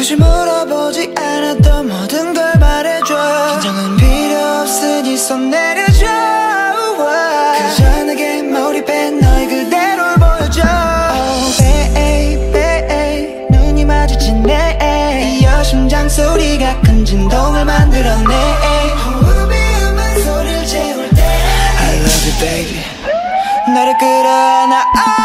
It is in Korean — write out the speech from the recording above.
굳이 물어보지 않았던 모든 걸 말해줘. 긴장은 필요 없으니 손 내려줘. 그저 내게 몰입해 너의 그대로를 보여줘. Oh babe babe. 눈이 마주친 내 여심장 소리가 큰 진동을 만들어내. 소리를 재울 때. I love you baby. 나를 끌어안아.